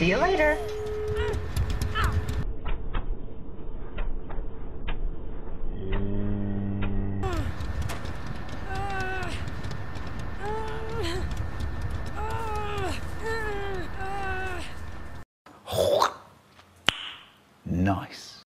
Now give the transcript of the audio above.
See you later. Nice.